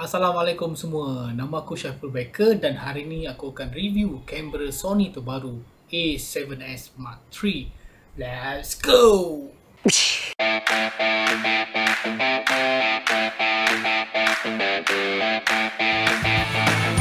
Assalamualaikum semua, nama aku Syaful Becker dan hari ini aku akan review kamera Sony terbaru A7S Mark III. Let's go! Aku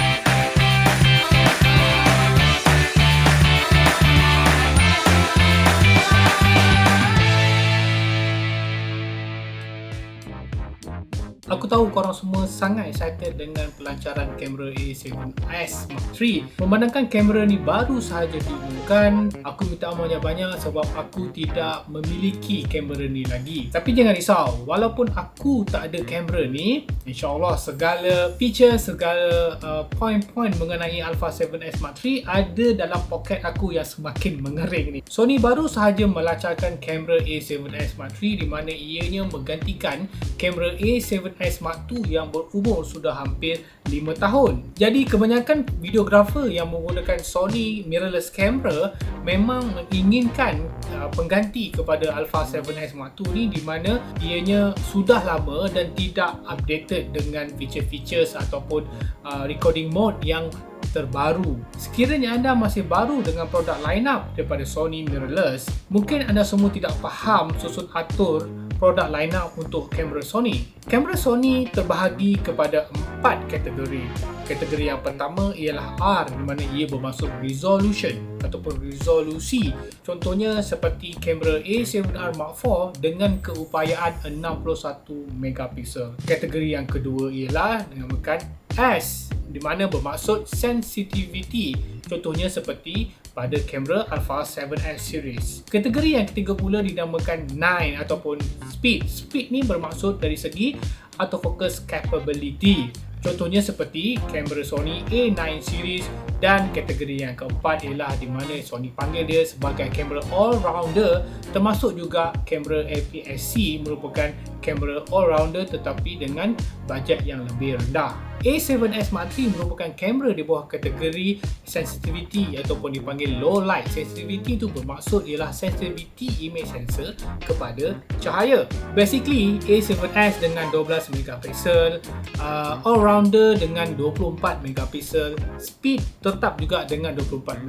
tahu korang semua sangat excited dengan pelancaran kamera A7S Mark III Memandangkan kamera ni baru sahaja diumumkan Aku minta amat banyak sebab aku tidak memiliki kamera ni lagi. Tapi jangan risau, walaupun aku tak ada kamera ni InsyaAllah segala feature, segala uh, point-point mengenai Alpha 7S Mark III Ada dalam poket aku yang semakin mengering ni. Sony baru sahaja melancarkan kamera A7S Mark III Di mana ianya menggantikan kamera A7 II yang berumur sudah hampir 5 tahun. Jadi kebanyakan videografer yang menggunakan Sony mirrorless camera memang menginginkan uh, pengganti kepada Alpha 7S Mark II ni di mana ianya sudah lama dan tidak updated dengan feature-features ataupun uh, recording mode yang terbaru. Sekiranya anda masih baru dengan produk line-up daripada Sony mirrorless, mungkin anda semua tidak faham susun atur produk line up untuk kamera Sony. Kamera Sony terbahagi kepada empat kategori. Kategori yang pertama ialah R di mana ia bermaksud resolution ataupun resolusi. Contohnya seperti kamera A7R Mark IV dengan keupayaan 61 megapiksel. Kategori yang kedua ialah dinamakan S di mana bermaksud sensitivity. Contohnya seperti pada kamera Alpha 7S series. Kategori yang ketiga pula dinamakan 9 ataupun speed. Speed ni bermaksud dari segi autofocus capability. Contohnya seperti kamera Sony A9 series dan kategori yang keempat ialah di mana Sony panggil dia sebagai kamera all-rounder termasuk juga kamera APS-C merupakan kamera all-rounder tetapi dengan bajet yang lebih rendah. A7S Mark III merupakan kamera di bawah kategori sensitivity ataupun dipanggil low light. Sensitivity itu bermaksud ialah sensitivity image sensor kepada cahaya. Basically, A7S dengan 12 megapiksel, uh, all-rounder dengan 24 megapiksel, speed tetap juga dengan 24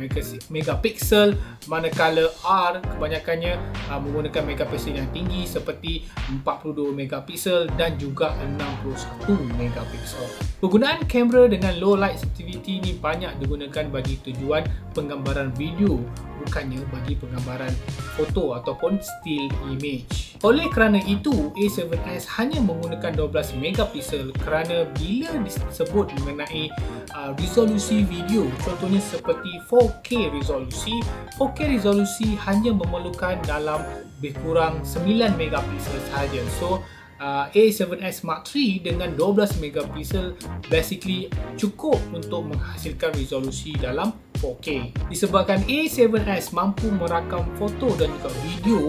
megapiksel, manakala R kebanyakannya uh, menggunakan megapiksel yang tinggi seperti 42 megapiksel dan juga 61 megapiksel. Penggunaan kamera dengan low light sensitivity ni banyak digunakan bagi tujuan penggambaran video bukannya bagi penggambaran foto ataupun still image. Oleh kerana itu, A7S hanya menggunakan 12 megapiksel kerana bila disebut mengenai uh, resolusi video, contohnya seperti 4K resolusi, 4K resolusi hanya memerlukan dalam lebih kurang 9 megapiksel sahaja. So, uh, A7S Mark III dengan 12 megapiksel basically cukup untuk menghasilkan resolusi dalam 4K. Disebabkan A7S mampu merakam foto dan juga video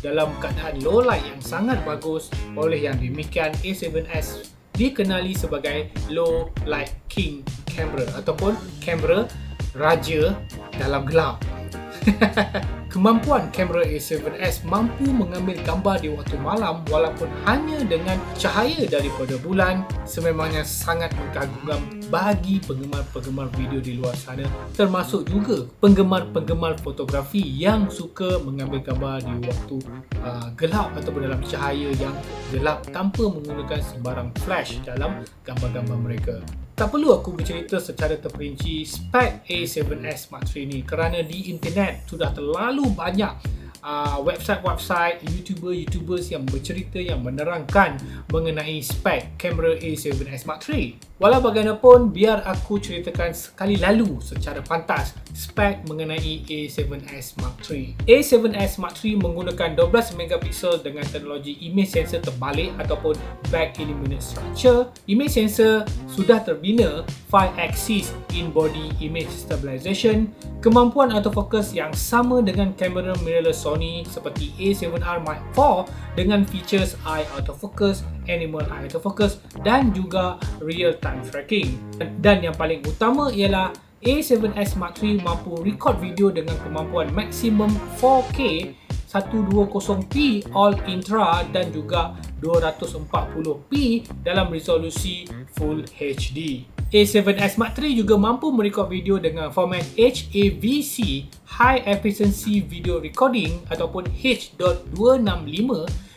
dalam keadaan low light yang sangat bagus oleh yang demikian A7S dikenali sebagai low light king camera ataupun kamera raja dalam gelap. Kemampuan kamera A7S mampu mengambil gambar di waktu malam walaupun hanya dengan cahaya daripada bulan sememangnya sangat mengagumkan bagi penggemar-penggemar video di luar sana termasuk juga penggemar-penggemar fotografi yang suka mengambil gambar di waktu uh, gelap ataupun dalam cahaya yang gelap tanpa menggunakan sembarang flash dalam gambar-gambar mereka. Tak perlu aku bercerita secara terperinci spek A7S Mark III ni kerana di internet sudah terlalu banyak uh, website-website YouTuber-YouTubers yang bercerita yang menerangkan mengenai spek kamera A7S Mark III. Walau bagaimanapun, biar aku ceritakan sekali lalu secara pantas spek mengenai A7S Mark III. A7S Mark III menggunakan 12 megapiksel dengan teknologi image sensor terbalik ataupun back illuminate structure. Image sensor sudah terbina 5 axis in body image stabilization, kemampuan autofocus yang sama dengan kamera mirrorless Sony seperti A7R Mark IV dengan features eye autofocus, animal eye autofocus dan juga real time tracking. Dan yang paling utama ialah A7S Mark III mampu record video dengan kemampuan maksimum 4K 120p All Intra dan juga 240p dalam resolusi Full HD. A7S Mark III juga mampu merekod video dengan format HAVC High Efficiency Video Recording ataupun H.265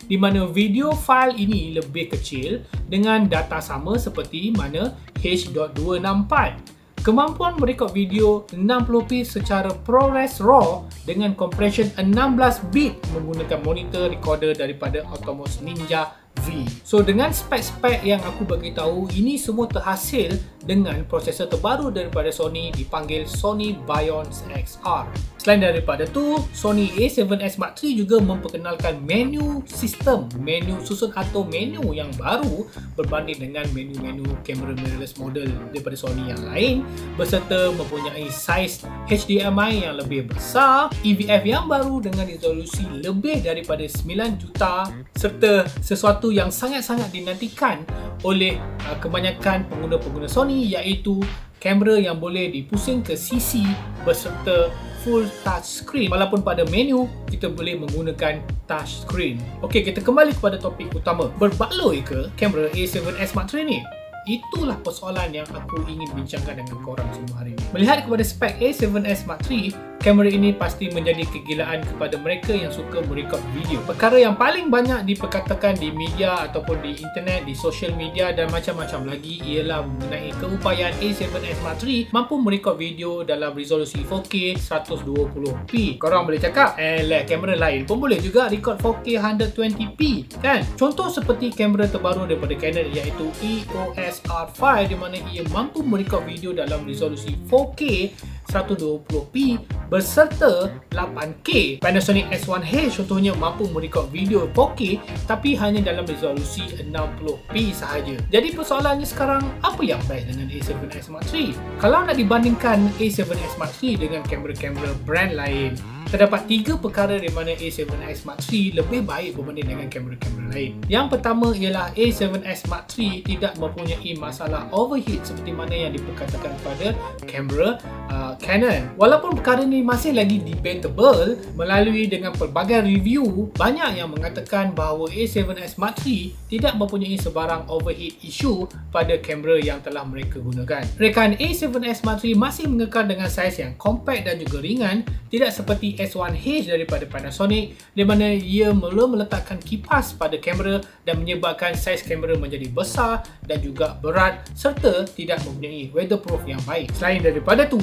di mana video file ini lebih kecil dengan data sama seperti mana H.264. Kemampuan merekod video 60p secara ProRes RAW dengan compression 16 bit menggunakan monitor recorder daripada Atomos Ninja V. So dengan spek-spek yang aku bagi tahu ini semua terhasil dengan prosesor terbaru daripada Sony dipanggil Sony Bionz XR. Selain daripada tu, Sony A7S Mark III juga memperkenalkan menu sistem, menu susun atau menu yang baru berbanding dengan menu-menu kamera mirrorless model daripada Sony yang lain berserta mempunyai saiz HDMI yang lebih besar, EVF yang baru dengan resolusi lebih daripada 9 juta serta sesuatu yang sangat-sangat dinantikan oleh uh, kebanyakan pengguna-pengguna Sony iaitu kamera yang boleh dipusing ke sisi berserta full touch screen walaupun pada menu kita boleh menggunakan touch screen. Okey, kita kembali kepada topik utama. Berbaloi ke kamera A7S Mark III ni? Itulah persoalan yang aku ingin bincangkan dengan korang semua hari ini. Melihat kepada spek A7S Mark III, kamera ini pasti menjadi kegilaan kepada mereka yang suka merekod video. Perkara yang paling banyak diperkatakan di media ataupun di internet, di social media dan macam-macam lagi ialah mengenai keupayaan A7S Mark III mampu merekod video dalam resolusi 4K 120p. Korang boleh cakap, eh lah kamera lain pun boleh juga record 4K 120p kan? Contoh seperti kamera terbaru daripada Canon iaitu EOS R5 di mana ia mampu merekod video dalam resolusi 4K 120p berserta 8K. Panasonic S1H contohnya mampu merekod video 4K tapi hanya dalam resolusi 60p sahaja. Jadi persoalannya sekarang, apa yang best dengan A7S Mark III? Kalau nak dibandingkan A7S Mark III dengan kamera-kamera brand lain, terdapat tiga perkara di mana A7S Mark III lebih baik berbanding dengan kamera-kamera lain. Yang pertama ialah A7S Mark III tidak mempunyai masalah overheat seperti mana yang diperkatakan pada kamera uh, Canon. Walaupun perkara ini masih lagi debatable melalui dengan pelbagai review, banyak yang mengatakan bahawa A7S Mark III tidak mempunyai sebarang overheat issue pada kamera yang telah mereka gunakan. Rekan A7S Mark III masih mengekal dengan saiz yang compact dan juga ringan, tidak seperti S1H daripada Panasonic di mana ia belum meletakkan kipas pada kamera dan menyebabkan saiz kamera menjadi besar dan juga berat serta tidak mempunyai weatherproof yang baik. Selain daripada tu,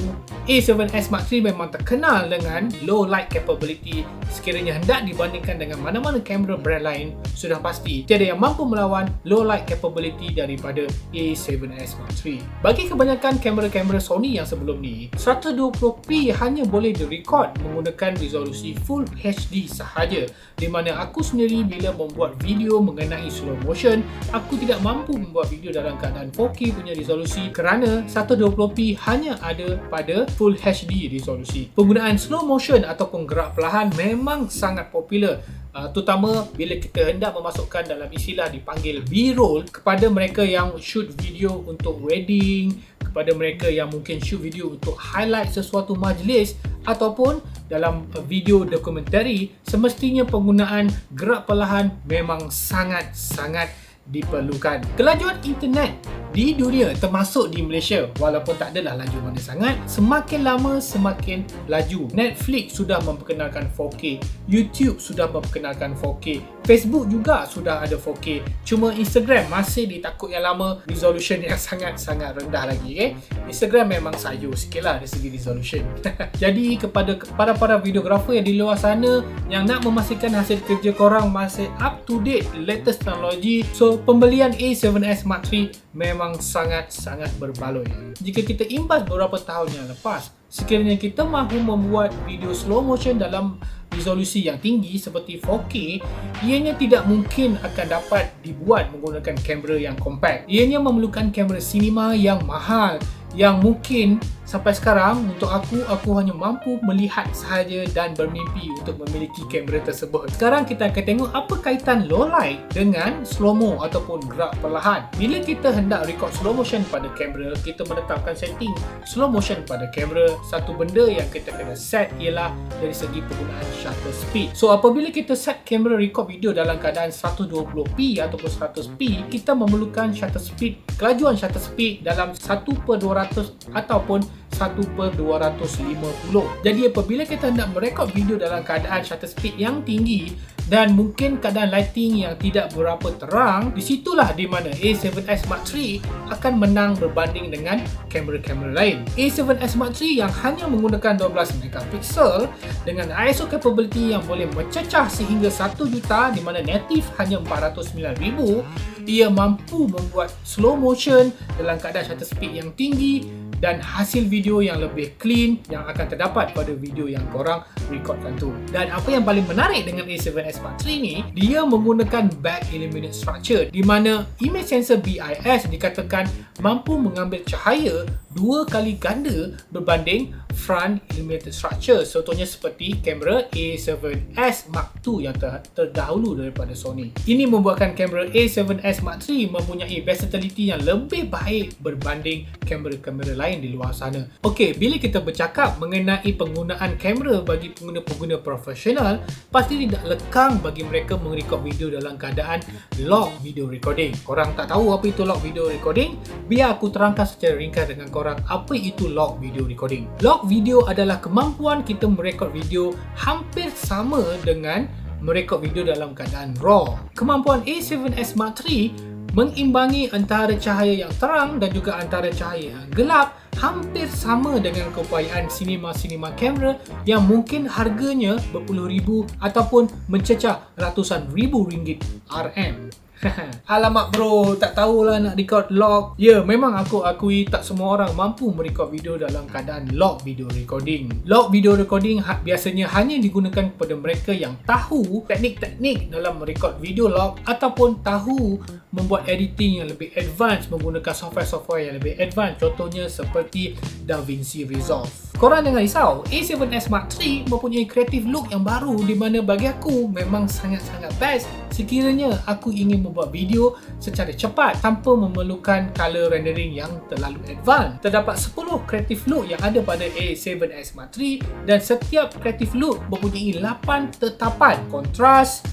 A7S Mark III memang terkenal dengan low light capability sekiranya hendak dibandingkan dengan mana-mana kamera brand lain sudah pasti tiada yang mampu melawan low light capability daripada A7S Mark III. Bagi kebanyakan kamera-kamera Sony yang sebelum ni, 120p hanya boleh direkod menggunakan menggunakan resolusi Full HD sahaja di mana aku sendiri bila membuat video mengenai slow motion aku tidak mampu membuat video dalam keadaan 4K punya resolusi kerana 120p hanya ada pada Full HD resolusi. Penggunaan slow motion ataupun gerak perlahan memang sangat popular Uh, terutama bila kita hendak memasukkan dalam istilah dipanggil B-roll kepada mereka yang shoot video untuk wedding kepada mereka yang mungkin shoot video untuk highlight sesuatu majlis ataupun dalam video dokumentari semestinya penggunaan gerak perlahan memang sangat-sangat diperlukan. Kelajuan internet di dunia termasuk di Malaysia walaupun tak adalah laju mana sangat semakin lama semakin laju Netflix sudah memperkenalkan 4K YouTube sudah memperkenalkan 4K Facebook juga sudah ada 4K cuma Instagram masih ditakut yang lama resolution yang sangat-sangat rendah lagi okay? Instagram memang sayur sikit lah dari segi resolution jadi kepada para para videographer yang di luar sana yang nak memastikan hasil kerja korang masih up to date latest teknologi so pembelian A7S Mark III memang sangat-sangat berbaloi. Jika kita imbas beberapa tahun yang lepas, sekiranya kita mahu membuat video slow motion dalam resolusi yang tinggi seperti 4K, ianya tidak mungkin akan dapat dibuat menggunakan kamera yang compact. Ianya memerlukan kamera cinema yang mahal yang mungkin sampai sekarang untuk aku aku hanya mampu melihat sahaja dan bermimpi untuk memiliki kamera tersebut. Sekarang kita akan tengok apa kaitan low light dengan slow mo ataupun gerak perlahan. Bila kita hendak record slow motion pada kamera, kita menetapkan setting slow motion pada kamera. Satu benda yang kita kena set ialah dari segi penggunaan shutter speed. So apabila kita set kamera record video dalam keadaan 120p ataupun 100p, kita memerlukan shutter speed, kelajuan shutter speed dalam 1 per 200 ataupun 1 per 250 jadi apabila kita hendak merekod video dalam keadaan shutter speed yang tinggi dan mungkin keadaan lighting yang tidak berapa terang di situlah di mana A7S Mark III akan menang berbanding dengan kamera-kamera lain. A7S Mark III yang hanya menggunakan 12 megapiksel dengan ISO capability yang boleh mencecah sehingga 1 juta di mana native hanya 409,000 ia mampu membuat slow motion dalam keadaan shutter speed yang tinggi dan hasil video yang lebih clean yang akan terdapat pada video yang korang recordkan tu. Dan apa yang paling menarik dengan A7S Mark III ni, dia menggunakan back illuminate structure di mana image sensor BIS dikatakan mampu mengambil cahaya dua kali ganda berbanding front illuminated structure. Contohnya seperti kamera A7S Mark II yang ter terdahulu daripada Sony. Ini membuatkan kamera A7S Mark III mempunyai versatility yang lebih baik berbanding kamera-kamera lain di luar sana. Okey, bila kita bercakap mengenai penggunaan kamera bagi pengguna-pengguna profesional, pasti tidak lekang bagi mereka merekod video dalam keadaan log video recording. Korang tak tahu apa itu log video recording? Biar aku terangkan secara ringkas dengan korang apa itu log video recording. Log video adalah kemampuan kita merekod video hampir sama dengan merekod video dalam keadaan RAW. Kemampuan A7S Mark III mengimbangi antara cahaya yang terang dan juga antara cahaya yang gelap hampir sama dengan keupayaan sinema-sinema kamera yang mungkin harganya berpuluh ribu ataupun mencecah ratusan ribu ringgit RM. Alamak bro, tak tahulah nak record log. Ya, memang aku akui tak semua orang mampu merekod video dalam keadaan log video recording. Log video recording ha- biasanya hanya digunakan kepada mereka yang tahu teknik-teknik dalam merekod video log ataupun tahu membuat editing yang lebih advance menggunakan software-software yang lebih advance. Contohnya seperti DaVinci Resolve. Korang jangan risau, A7S Mark III mempunyai creative look yang baru di mana bagi aku memang sangat-sangat best sekiranya aku ingin membuat video secara cepat tanpa memerlukan color rendering yang terlalu advance. Terdapat 10 creative look yang ada pada A7S Mark III dan setiap creative look mempunyai 8 tetapan contrast,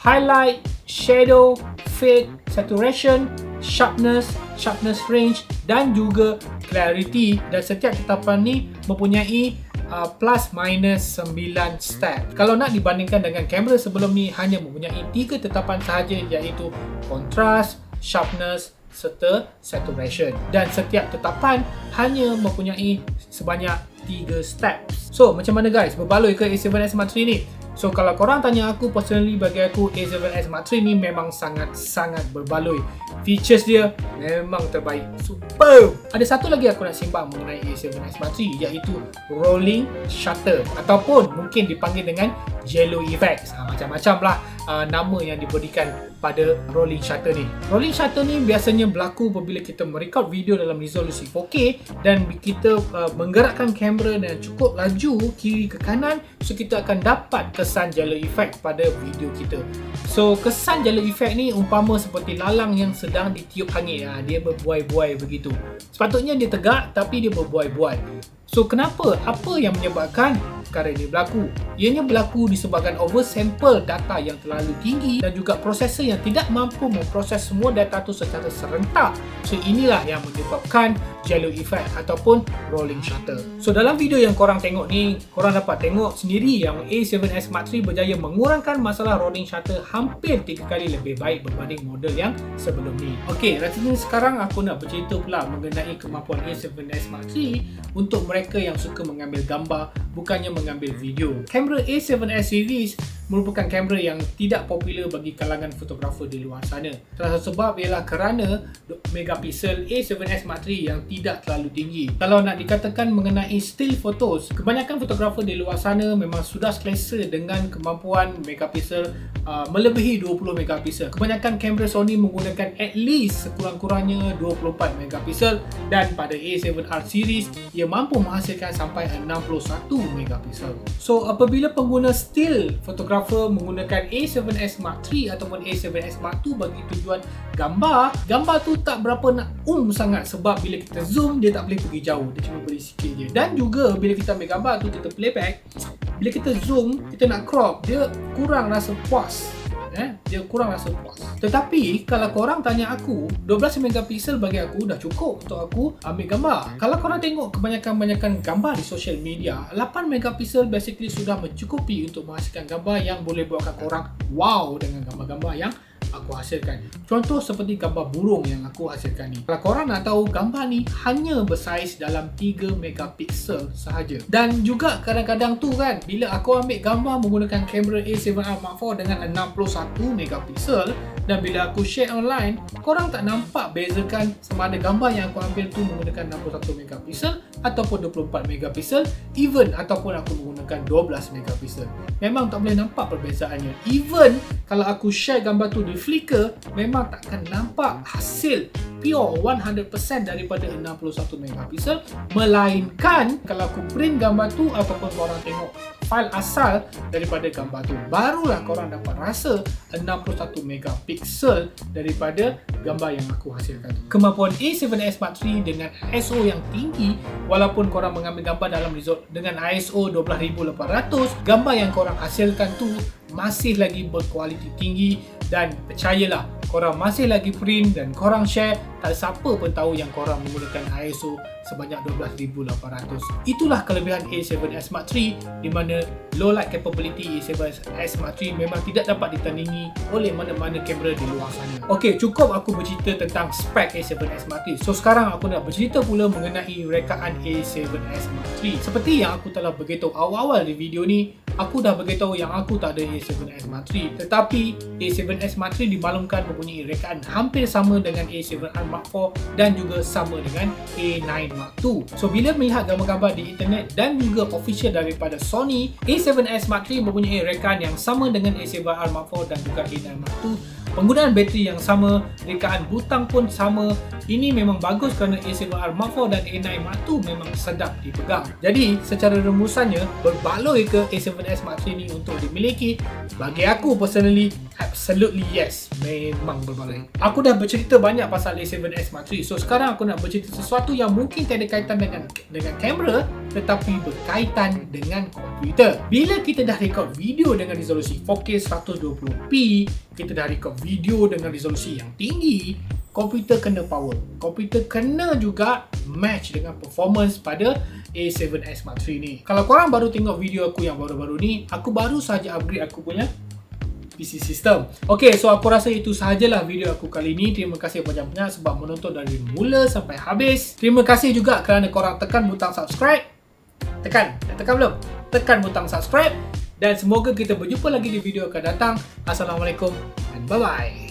highlight, shadow, fade, saturation, sharpness, sharpness range dan juga clarity dan setiap tetapan ni mempunyai uh, plus minus 9 step. Kalau nak dibandingkan dengan kamera sebelum ni hanya mempunyai 3 tetapan sahaja iaitu contrast, sharpness serta saturation dan setiap tetapan hanya mempunyai sebanyak 3 steps. So macam mana guys berbaloi ke A7S Mark III ni? So kalau korang tanya aku personally bagi aku A7S Mark III ni memang sangat-sangat berbaloi. Features dia memang terbaik. Superb! Ada satu lagi aku nak simbang mengenai A7S Mark III iaitu rolling shutter ataupun mungkin dipanggil dengan yellow effect. Ha, macam-macam lah uh, nama yang diberikan pada rolling shutter ni. Rolling shutter ni biasanya berlaku apabila kita merekod video dalam resolusi 4K dan kita uh, menggerakkan kamera dengan cukup laju kiri ke kanan so kita akan dapat kesan yellow effect pada video kita. So kesan yellow effect ni umpama seperti lalang yang sedang ditiup angin. Ha, dia berbuai-buai begitu. Sepatutnya dia tegak tapi dia berbuai-buai. So kenapa? Apa yang menyebabkan perkara ini berlaku. Ianya berlaku disebabkan oversample data yang terlalu tinggi dan juga prosesor yang tidak mampu memproses semua data itu secara serentak. So inilah yang menyebabkan yellow effect ataupun rolling shutter. So dalam video yang korang tengok ni, korang dapat tengok sendiri yang A7S Mark III berjaya mengurangkan masalah rolling shutter hampir 3 kali lebih baik berbanding model yang sebelum ni. Okey, rasanya sekarang aku nak bercerita pula mengenai kemampuan A7S Mark III untuk mereka yang suka mengambil gambar bukannya mengambil video. Kamera A7S series merupakan kamera yang tidak popular bagi kalangan fotografer di luar sana. Salah satu sebab ialah kerana megapiksel A7S Mark III yang tidak terlalu tinggi. Kalau nak dikatakan mengenai still photos, kebanyakan fotografer di luar sana memang sudah selesa dengan kemampuan megapiksel uh, melebihi 20 megapiksel. Kebanyakan kamera Sony menggunakan at least sekurang-kurangnya 24 megapiksel dan pada A7R series ia mampu menghasilkan sampai 61 megapiksel. So apabila pengguna still fotografer fotografer menggunakan A7S Mark III ataupun A7S Mark II bagi tujuan gambar, gambar tu tak berapa nak um sangat sebab bila kita zoom dia tak boleh pergi jauh, dia cuma boleh sikit je. Dan juga bila kita ambil gambar tu kita playback, bila kita zoom, kita nak crop, dia kurang rasa puas eh? Dia kurang rasa puas. Tetapi kalau korang tanya aku 12 megapiksel bagi aku dah cukup untuk aku ambil gambar. Kalau korang tengok kebanyakan-banyakan gambar di social media 8 megapiksel basically sudah mencukupi untuk menghasilkan gambar yang boleh buatkan korang wow dengan gambar-gambar yang aku hasilkan. Contoh seperti gambar burung yang aku hasilkan ni. Kalau korang nak tahu gambar ni hanya bersaiz dalam 3 megapiksel sahaja. Dan juga kadang-kadang tu kan bila aku ambil gambar menggunakan kamera A7R Mark IV dengan 61 megapiksel dan bila aku share online, korang tak nampak bezakan sama ada gambar yang aku ambil tu menggunakan 61 megapiksel ataupun 24 megapiksel even ataupun aku menggunakan 12 megapiksel. Memang tak boleh nampak perbezaannya. Even kalau aku share gambar tu di Flickr memang takkan nampak hasil pure 100% daripada 61 megapiksel melainkan kalau aku print gambar tu ataupun korang tengok file asal daripada gambar tu barulah korang dapat rasa 61 megapiksel daripada gambar yang aku hasilkan tu. Kemampuan A7S Mark III dengan ISO yang tinggi walaupun korang mengambil gambar dalam result dengan ISO 12800 gambar yang korang hasilkan tu masih lagi berkualiti tinggi dan percayalah korang masih lagi print dan korang share. Tak siapa pun tahu yang korang menggunakan ISO sebanyak 12800 itulah kelebihan A7S Mark III di mana low light capability A7S Mark III memang tidak dapat ditandingi oleh mana-mana kamera di luar sana. Ok cukup aku bercerita tentang spek A7S Mark III so sekarang aku nak bercerita pula mengenai rekaan A7S Mark III seperti yang aku telah beritahu awal-awal di video ni aku dah beritahu yang aku tak ada A7S Mark III tetapi A7S Mark III dimaklumkan mempunyai rekaan hampir sama dengan A7R Mark IV dan juga sama dengan A9 Mark II so bila melihat gambar-gambar di internet dan juga official daripada Sony A7S Mark III mempunyai rekaan yang sama dengan A7R Mark IV dan juga A9 Mark II Penggunaan bateri yang sama, rekaan butang pun sama. Ini memang bagus kerana A7R Mark IV dan A9 Mark II memang sedap dipegang. Jadi, secara remusannya, berbaloi ke A7S Mark III ni untuk dimiliki? Bagi aku personally, absolutely yes. Memang berbaloi. Aku dah bercerita banyak pasal A7S Mark III. So, sekarang aku nak bercerita sesuatu yang mungkin tiada kaitan dengan dengan kamera tetapi berkaitan dengan komputer. Bila kita dah record video dengan resolusi 4K 120p, kita dah record video dengan resolusi yang tinggi, komputer kena power. Komputer kena juga match dengan performance pada A7S Mark III ni. Kalau korang baru tengok video aku yang baru-baru ni, aku baru saja upgrade aku punya PC system. Okay, so aku rasa itu sahajalah video aku kali ini. Terima kasih banyak-banyak sebab menonton dari mula sampai habis. Terima kasih juga kerana korang tekan butang subscribe. Tekan, dah tekan belum? Tekan butang subscribe dan semoga kita berjumpa lagi di video akan datang. Assalamualaikum and bye-bye.